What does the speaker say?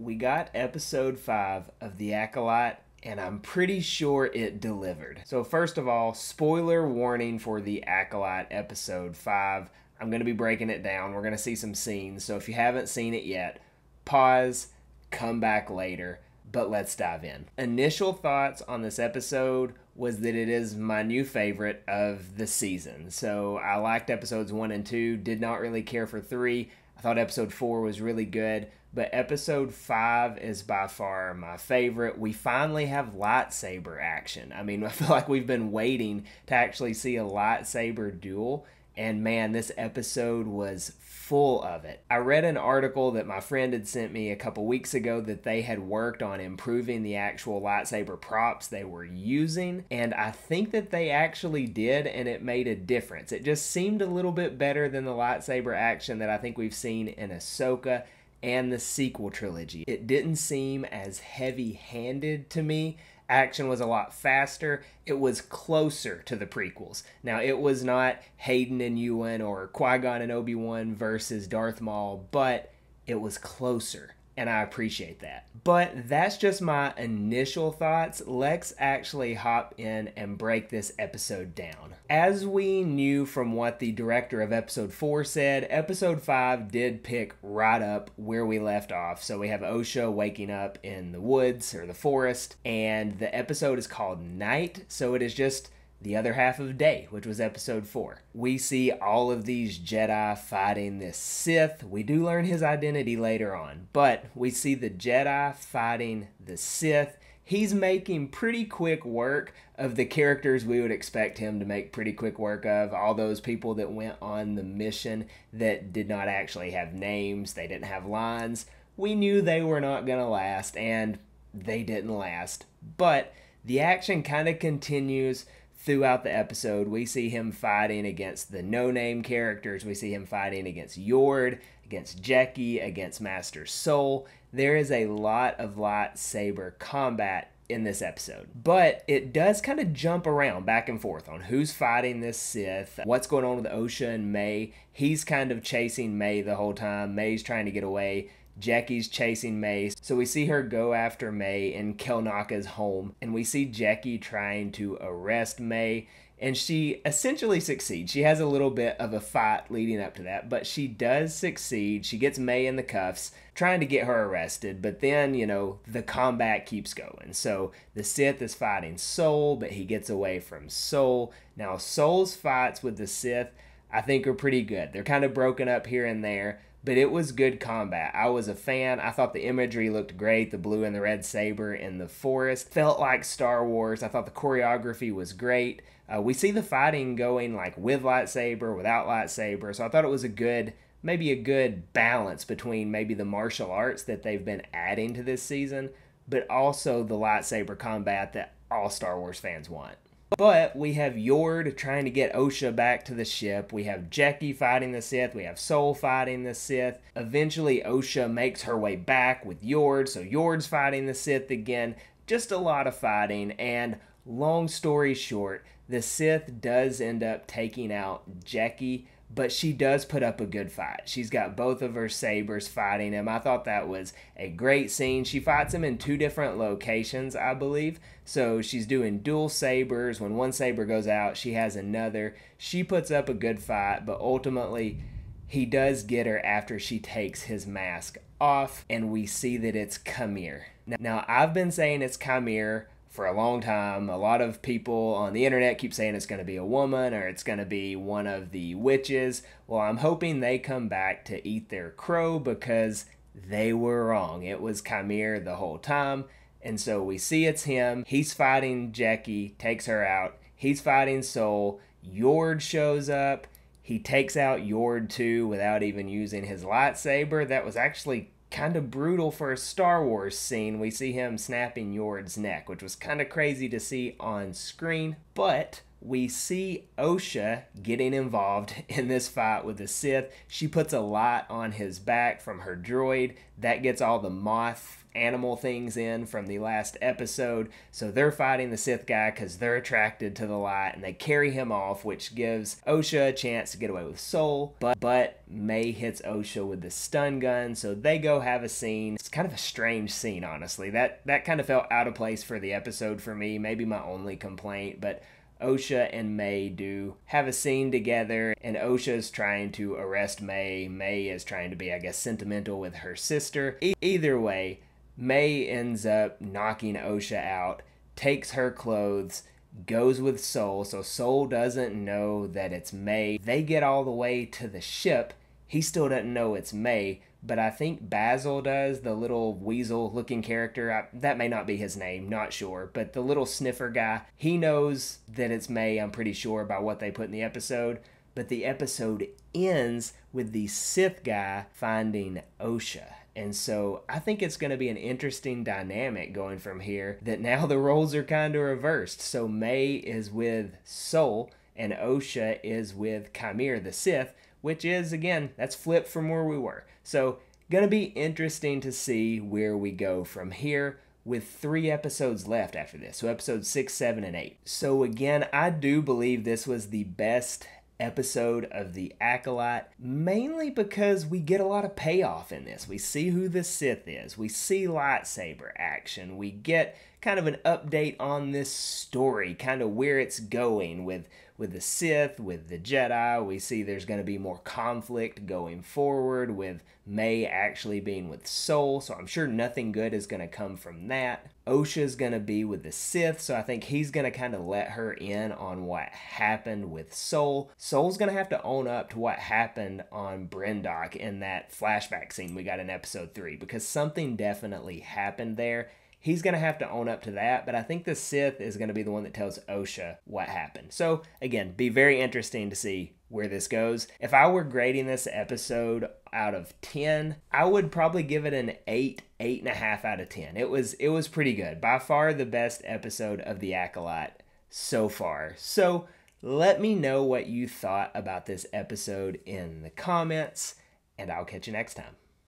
We got episode 5 of The Acolyte and I'm pretty sure it delivered. So, first of all, spoiler warning for The Acolyte episode 5. I'm going to be breaking it down. We're going to see some scenes. So, if you haven't seen it yet, pause, come back later. But let's dive in. Initial thoughts on this episode was that it is my new favorite of the season. So I liked episodes one and two, did not really care for three. I thought episode four was really good, but episode five is by far my favorite. We finally have lightsaber action. I mean, I feel like we've been waiting to actually see a lightsaber duel, and man, this episode was full of it. I read an article that my friend had sent me a couple weeks ago that they had worked on improving the actual lightsaber props they were using, and I think that they actually did, and it made a difference. It just seemed a little bit better than the lightsaber action that I think we've seen in Ahsoka and the sequel trilogy. It didn't seem as heavy handed to me action was a lot faster. It was closer to the prequels. Now, it was not Hayden and Ewan or Qui Gon and Obi Wan versus Darth Maul, but it was closer and I appreciate that. But that's just my initial thoughts. Let's actually hop in and break this episode down. As we knew from what the director of episode 4 said, episode 5 did pick right up where we left off. So we have Osha waking up in the woods or the forest, and the episode is called Night. So it is just the other half of day, which was episode 4. We see all of these Jedi fighting this Sith. We do learn his identity later on, but we see the Jedi fighting the Sith. He's making pretty quick work of the characters we would expect him to make pretty quick work of. All those people that went on the mission that did not actually have names, they didn't have lines. We knew they were not going to last, and they didn't last. But the action kind of continues throughout the episode, we see him fighting against the no name characters. We see him fighting against Yord, against Jecki, against Master Sol. There is a lot of lightsaber combat in this episode. But it does kind of jump around back and forth on who's fighting this Sith, what's going on with Osha and May. He's kind of chasing May the whole time. May's trying to get away. Jecki's chasing May. So we see her go after May in Kelnacca's home, and we see Jecki trying to arrest May. And she essentially succeeds. She has a little bit of a fight leading up to that, but she does succeed. She gets May in the cuffs, trying to get her arrested, but then, you know, the combat keeps going. So the Sith is fighting Sol, but he gets away from Sol. Now, Sol's fights with the Sith, I think, are pretty good. They're kind of broken up here and there but it was good combat. I was a fan. I thought the imagery looked great. The blue and the red saber in the forest felt like Star Wars. I thought the choreography was great. Uh, we see the fighting going like with lightsaber, without lightsaber. So I thought it was a good, maybe a good balance between maybe the martial arts that they've been adding to this season, but also the lightsaber combat that all Star Wars fans want. But we have Yord trying to get Osha back to the ship. We have Jecki fighting the Sith. We have Sol fighting the Sith. Eventually, Osha makes her way back with Yord, so Yord's fighting the Sith again. Just a lot of fighting, and long story short, the Sith does end up taking out Jecki but she does put up a good fight. She's got both of her sabers fighting him. I thought that was a great scene. She fights him in two different locations, I believe. So she's doing dual sabers. When one saber goes out, she has another. She puts up a good fight, but ultimately, he does get her after she takes his mask off, and we see that it's Qimir. Now, I've been saying it's Qimir for a long time. A lot of people on the internet keep saying it's going to be a woman or it's going to be one of the witches. Well, I'm hoping they come back to eat their crow because they were wrong. It was Qimir the whole time. And so we see it's him. He's fighting Jecki, takes her out. He's fighting Sol. Yord shows up. He takes out Yord too without even using his lightsaber. That was actually kind of brutal for a Star Wars scene. We see him snapping Yord's neck, which was kind of crazy to see on screen. But we see Osha getting involved in this fight with the Sith. She puts a lot on his back from her droid. That gets all the moth animal things in from the last episode. So they're fighting the Sith guy because they're attracted to the light and they carry him off, which gives Osha a chance to get away with Sol. But, but May hits Osha with the stun gun, so they go have a scene. It's kind of a strange scene, honestly. That that kind of felt out of place for the episode for me. Maybe my only complaint, but Osha and May do have a scene together, and Osha's trying to arrest May. May is trying to be, I guess, sentimental with her sister. E- either way, May ends up knocking Osha out, takes her clothes, goes with Sol, so Sol doesn't know that it's May. They get all the way to the ship. He still doesn't know it's May, but I think Bazil does, the little weasel looking character. I, that may not be his name, not sure, but the little sniffer guy, he knows that it's May, I'm pretty sure, by what they put in the episode. But the episode ends with the Sith guy finding Osha. And so I think it's going to be an interesting dynamic going from here that now the roles are kind of reversed. So May is with Sol and Osha is with Qimir the Sith, which is, again, that's flipped from where we were. So, going to be interesting to see where we go from here with three episodes left after this. So, episodes six, seven, and eight. So, again, I do believe this was the best episode of The Acolyte, mainly because we get a lot of payoff in this. We see who the Sith is, we see lightsaber action, we get kind of an update on this story, kind of where it's going with with the Sith, with the Jedi. We see there's going to be more conflict going forward with May actually being with Sol, so I'm sure nothing good is going to come from that. Osha's going to be with the Sith, so I think he's going to kind of let her in on what happened with Sol. Sol's going to have to own up to what happened on Brendok in that flashback scene we got in episode 3 because something definitely happened there he's going to have to own up to that. But I think the Sith is going to be the one that tells Osha what happened. So, again, be very interesting to see where this goes. If I were grading this episode out of 10, I would probably give it an 8, 8.5 out of 10. It was it was pretty good. By far the best episode of The Acolyte so far. So let me know what you thought about this episode in the comments, and I'll catch you next time.